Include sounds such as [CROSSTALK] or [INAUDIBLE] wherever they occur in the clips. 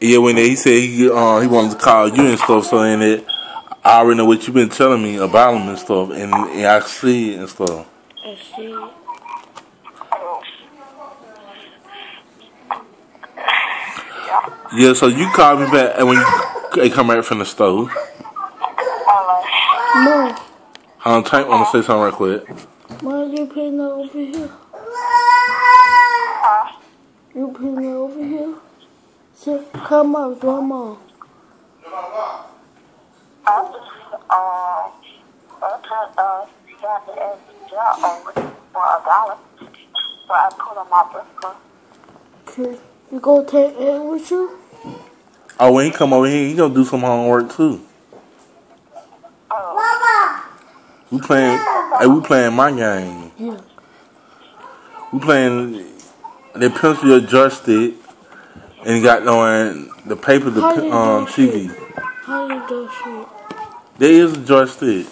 Yeah, when he said he uh, he wanted to call you and stuff, so in it, I already know what you've been telling me about him and stuff, and, and I see it and stuff. I see. Yeah, so you called me back and when you they come back from the stove. Mom, Um, Tank want to say something right quick. why you putting that over here? You putting that over here? So, come on, come on. I just, uh, I took, uh, got the job over for a dollar. So I put on my breakfast. Okay. You gonna take it with you? Oh, when he come over here, he gonna do some homework too. Mama We playing, hey, we playing my game. Yeah. We playing the pencil adjusted, and he got on the paper, the How um do TV. How you do shit? There is a joystick.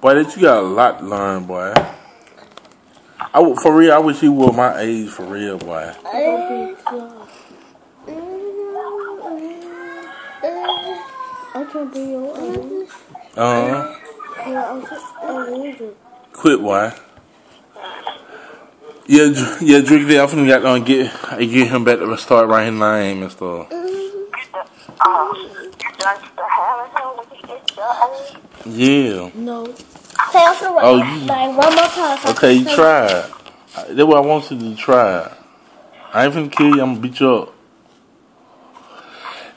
Boy, that you got a lot to learn, boy. I w- for real, I wish you were my age for real, boy. I'll be glad. I can be your age. Uh, Yeah, I can, I quit, boy. Yeah, yeah, Drake. I'm finna get on get uh, get him back to start writing his name and stuff. Mm-hmm. Uh, just to have it when you get your age. Yeah. No. Say also one, Oh, you- like one more time. Okay, you say- tried. Uh, that's what I want you to try. I ain't finna kill you. I'm gonna beat you up.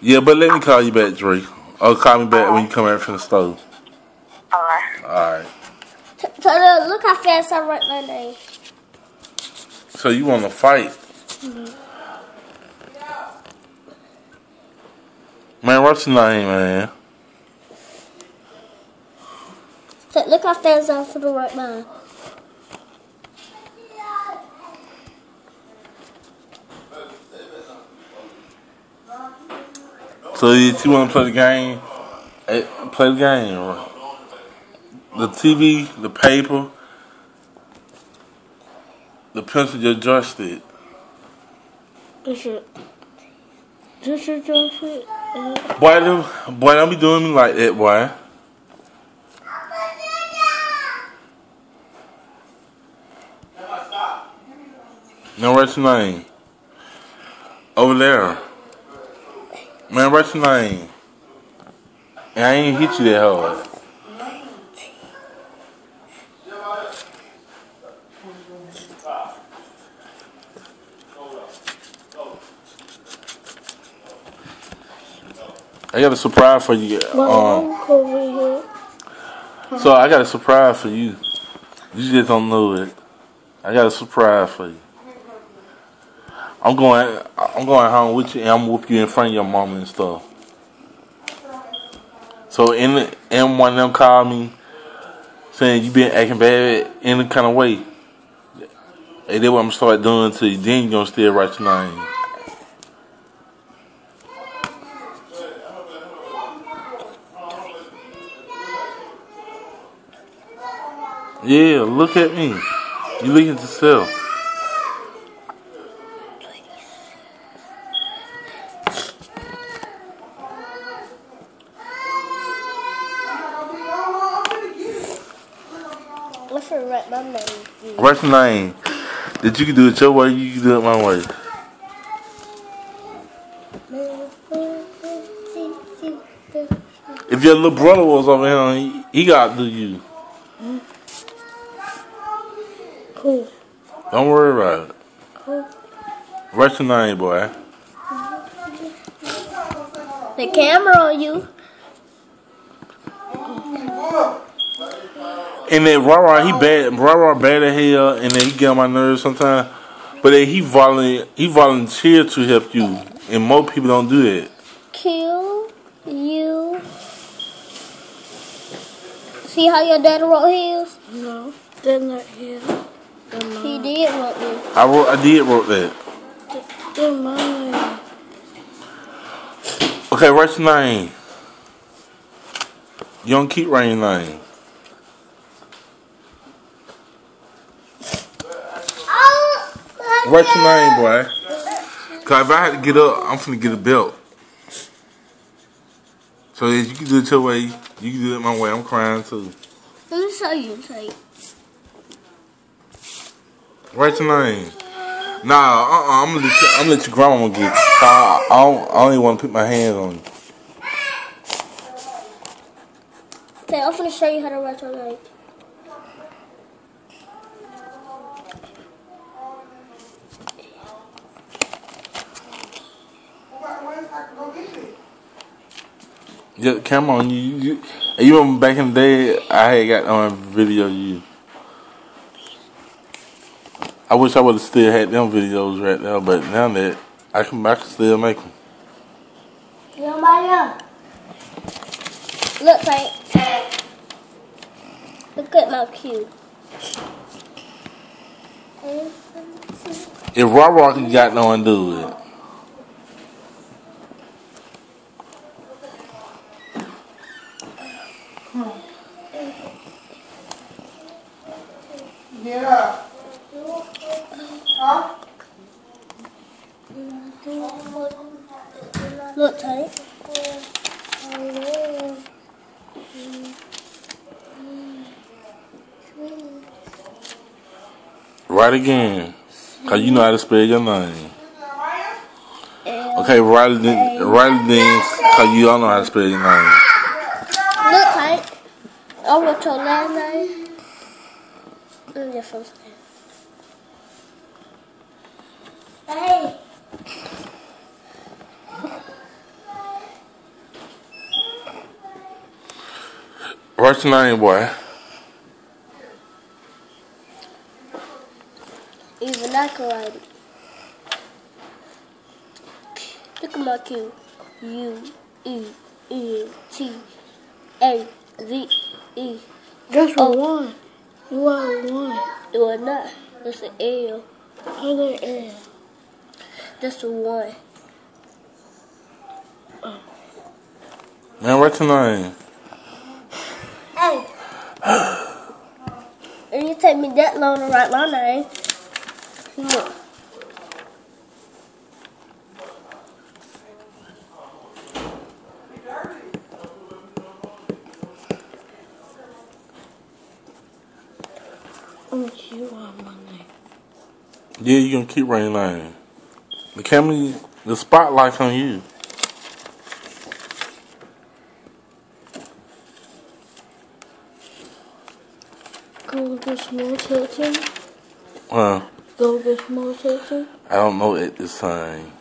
Yeah, but let me call you back, Drake. Or call me back when you come back from the stove. Alright. All right. So look, look how fast I write my name. So you want to fight? Man, what's your name, man? So look how fast I for the right man. So you, you want to play the game? Eh, Play the game. The TV, the paper, the pencil, your joystick. Is. This just it. Uh, Boy, don't, boy, don't be doing me like that, boy. Now, what's your name? Over there. Man, what's your name? And I ain't hit you that hard. Got a surprise for you. Um, uncle over here. so I got a surprise for you. You just don't know it. I got a surprise for you. I'm going. I'm going home with you, and I'm whoop you in front of your mama and stuff. So in one of them called me saying you been acting bad in the kind of way. And then what I'm gonna start doing to you. Then you gonna still write your name. Yeah, look at me. You look at yourself. Let's just write my name. Your name. That you can do it your way, you can do it my way. If your little brother was over here, he, he got to do you. Don't worry about it. Write your name, boy. The camera on you. And then Rara, he bad. Rara bad as hell, and then he get on my nerves sometimes. But then he volunteer, he volunteer to help you, and most people don't do that. Kill you. See how your dad wrote his? No, they're not here. He did wrote this. I wrote, I did wrote that. Okay, write your name. You don't keep writing your name. what's your name, boy. Cause if I had to get up, I'm finna get a belt. So if you can do it your way, you can do it my way. I'm crying too. Let me show you. You. Write your name. Nah, uh-uh, I'm gonna let you, I'm gonna let your grandma get it. I, I don't, I don't even want to put my hands on you. Okay, I'm gonna show you how to write your name. Yeah, come on, you, you, you remember back in the day, I had got on video you. I wish I would have still had them videos right now, but now that I can, I can still make them. Look, Frank. Look at my cue. If Rock Rock got no one do it, Yeah. Huh? Look, Tank. Write again, cause you know how to spell your name. Okay, write it, then, write it then, cause you all know how to spell your name. Look, Tank. I wrote your last name. And your first name. Hey. Write your name, boy. Even I can write it. Look at my cue. U E E T A V E. That's Oh. one. You are one. Do it not. That's an L. Other L. That's a one. Oh. Man, write your name. Hey. [GASPS] and you take me that long to write my name. Look. You are. Yeah, you gonna keep your name. The camera, the spotlight's on you. Go get small Tilton. Huh? Go get small Tilton. I don't know at this time.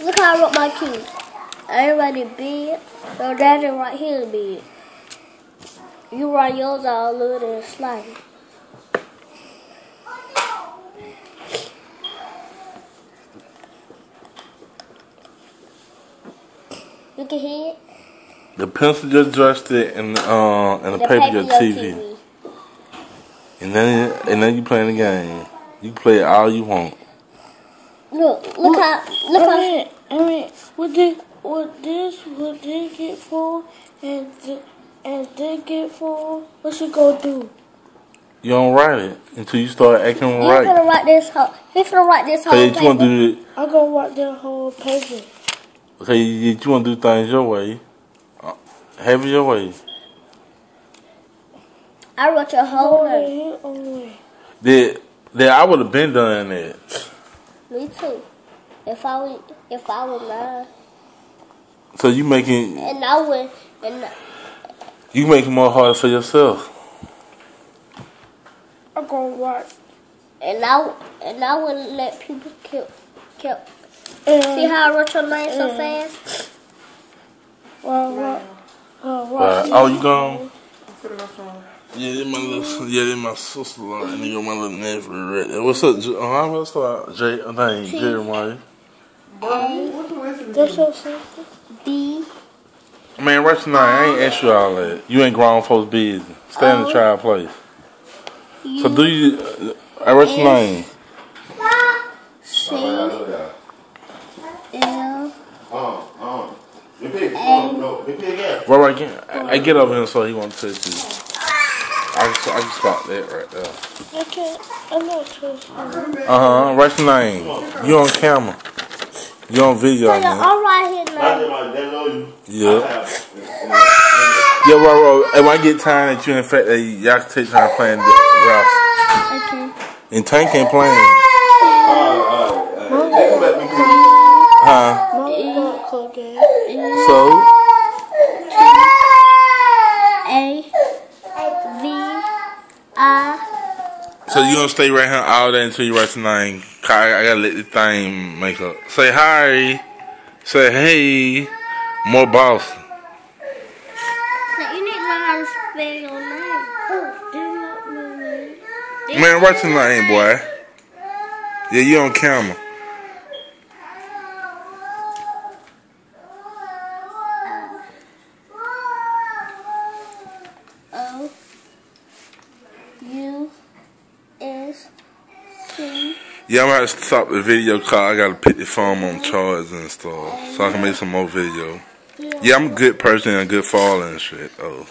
Look how I wrote my cue. I ain't writing big. No, daddy right here is big. You write yours all little and slimy. Look at here. The pencil just dressed it and uh and the, paper your TV. And then and then you playing the game. You can play it all you want. Look, look how, look I how. mean, I mean, what did what this what they get for and th- and they get for? What's it gonna do? You don't write it until you start acting right. He's right. gonna write this whole. He's gonna write this whole Okay, you want paper. to do it. I'm gonna write the whole paper. Okay, you, you want to do things your way. Uh, Have it your way. I wrote your whole Over name. here, That that I would have been done that. Me too. If I would, if I would not. So you making and I would, and you making more hard for yourself. I gonna write. and I and I wouldn't let people kill, kill. See how I wrote your name so Mm. fast? well, what? Uh, Uh, what? oh, you gone? Yeah, this my little, yeah, this my sister, and you got my little nephew right there. What's up, J- uh, I'm gonna start, Jay, uh, name, Jeremiah. That's your sister. D. Man, right tonight, I ain't ask you all that. You ain't grown folks' business. Stay in the Oh. child place. So do you, uh, I write your name. C. L. Right, right, again. I, I get over here so he won't touch you. I can, I can spot that right there. I can't. I'm not touching. Uh huh. Write your name. You on camera. You on video, Say, man. all right here now. did like that know you. Yeah. I Yeah, bro, bro. And when I get time that you in fact that y'all can take time playing the Ralph. Okay. And Tank ain't playing. Let me come. Huh? Mom got So A V I So you gonna stay right here all day until you write? 'Cause I, I gotta let the thing make up. Say hi. Say hey. More boss. Now, you need to learn how to spell your name. Do not move. Man, write name, boy. Yeah, you on camera. O U S C Yeah, I'm gonna to stop the video call. I gotta put the phone on charge and stuff. So I can make some more video. Yeah, I'm a good person and a good father and shit. Oh.